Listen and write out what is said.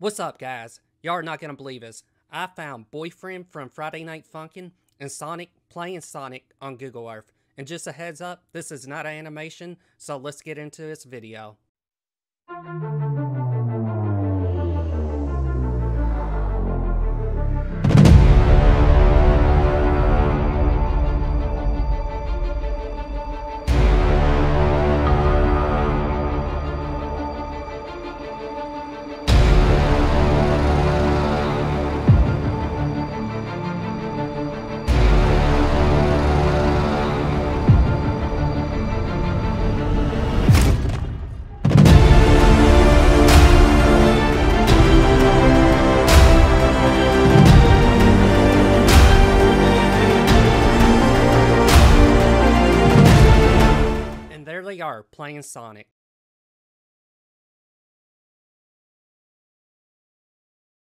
What's up, guys? Y'all are not gonna believe this. I found Boyfriend from Friday Night Funkin' and Sonic playing Sonic on Google Earth. And just a heads up, this is not animation, so let's get into this video. They are, playing Sonic.